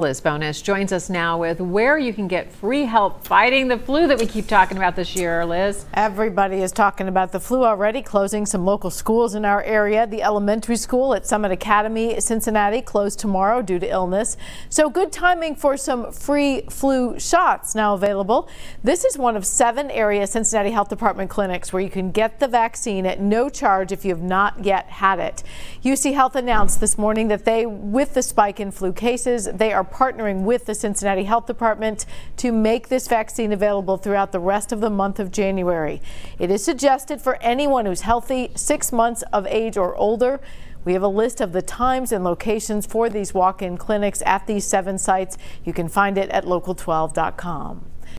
Liz Bonis joins us now with where you can get free help fighting the flu that we keep talking about this year, Liz. Everybody is talking about the flu already, closing some local schools in our area. The elementary school at Summit Academy, Cincinnati, closed tomorrow due to illness. So good timing for some free flu shots now available. This is one of seven area Cincinnati Health Department clinics where you can get the vaccine at no charge if you have not yet had it. UC Health announced this morning that they, with the spike in flu cases, they are are partnering with the Cincinnati Health Department to make this vaccine available throughout the rest of the month of January. It is suggested for anyone who's healthy, six months of age or older. We have a list of the times and locations for these walk-in clinics at these seven sites. You can find it at local12.com.